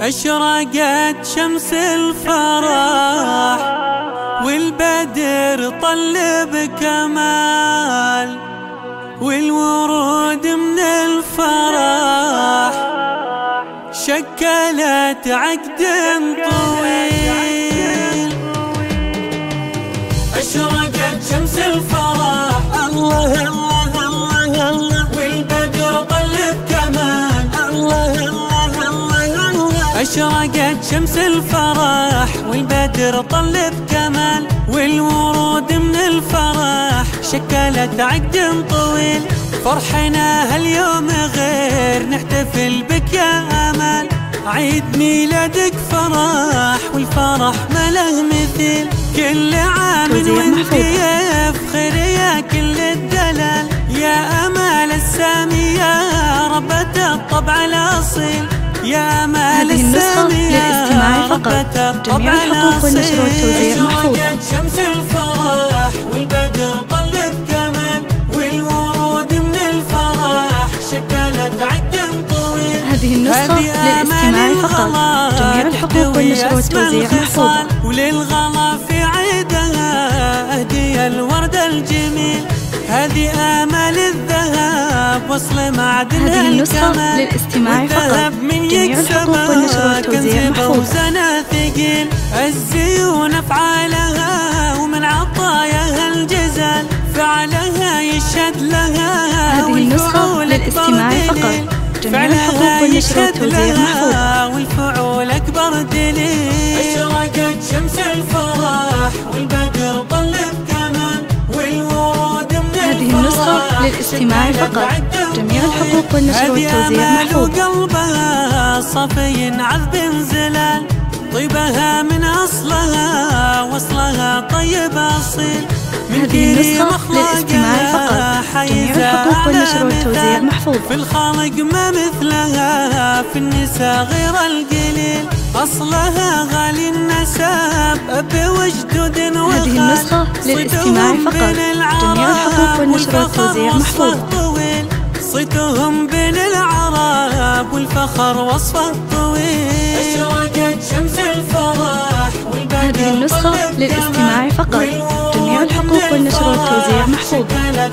أشرقت شمس الفرح والبدر طل بكمال والورود من الفرح شكلت عقد طويل. أشرقت شمس الفرح. الله الله أشرقت شمس الفرح والبدر طل بكمال والورود من الفرح شكلت عقد طويل فرحنا هاليوم غير نحتفل بك يا امل عيد ميلادك فرح والفرح ما له مثيل. كل عام وانت يفخر يا كل الدلال. يا أمال السامية ربة الطبع الأصيل. يا امال السامية ربة الطبع الاصيل شمس الفرح والبدر طلب كمان والورود من الفرح شكلت عقد طويل. هذه النسخة للاستماع فقط. جميع الحقوق والنشر والتوزيع محفوظة وللغلا في عيدها أهدي الورد الجميل. هذه آمال وصل معدن هذه النسخة للاستماع فقط. جميع الحقوق والنشر والتوزيع محفوظة ثقيل الزيون أفعالها ومن عطاياها الجزال. فعلها يشهد لها هذه النسخة للاستماع فقط. جميع الحقوق والنشر والتوزيع محفوظة والفعول أكبر دليل. أشرقت شمس الفرح والبدر طلب كمان والورود من هذه النسخة للاستماع فقط. الحقوق والنشر والتوزيع محفوظة قلبها صفي عذب زلال. طيبها من أصلها وصلها طيب أصيل. هذه النسخة للاستماع فقط. جميع الحقوق والنشر والتوزيع محفوظة في الخالق ما مثلها في النساء غير القليل. أصلها غالي النسب بوجدود وخال هذه النسخة للاستماع فقط. جميع الحقوق والنشر والتوزيع محفوظة صيتهم بين العرب والفخر وصفه طويل أشرقت شمس الفرح هذه النسخة للاستماع فقط. جميع الحقوق والنشر والتوزيع محفوظة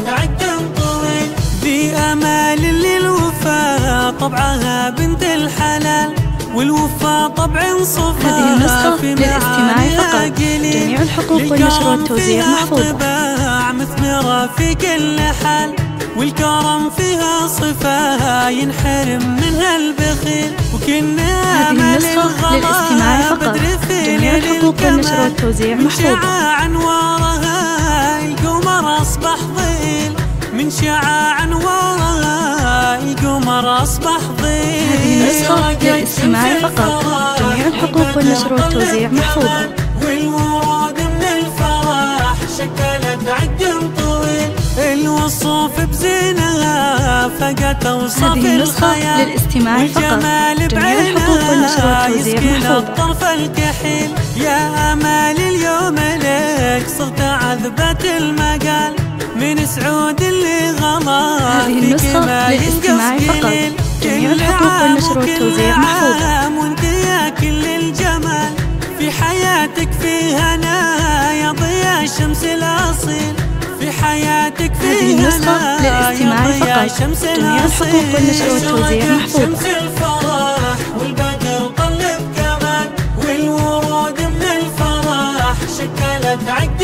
ذي أمال للوفاء طبعها بنت الحلال. والوفاء طبع صفا. هذه النسخة للاستماع فقط. جميع الحقوق والنشر والتوزيع محفوظة مثمرة في كل حال. والكرم فيها صفة ينحرم منها البخيل وكنا النسخة للاستماع فقط. جميع الحقوق والنشر والتوزيع محفوظة. أنوارها القمر أصبح ضئيل من شعاع أنوارها القمر أصبح ضئيل هذه النسخة للاستماع فقط. جميع الحقوق والنشر والتوزيع محفوظة. الوصوف بزينها فقط هذه النسخة للاستماع فقط. جميع الحقوق والنشر والتوزيع محفوظة طرف الكحيل. يا أمال اليوم لك صرت عذبة المقال. من سعود اللي غلا هذه النسخة للاستماع فقط. جميع الحقوق والنشر والتوزيع محفوظة وانت يا كل الجمال في حياتك في هنا يا ضياء شمس النسخة للاستماع فقط. جميع الحقوق والنشر والتوزيع محفوظة شكلت عقد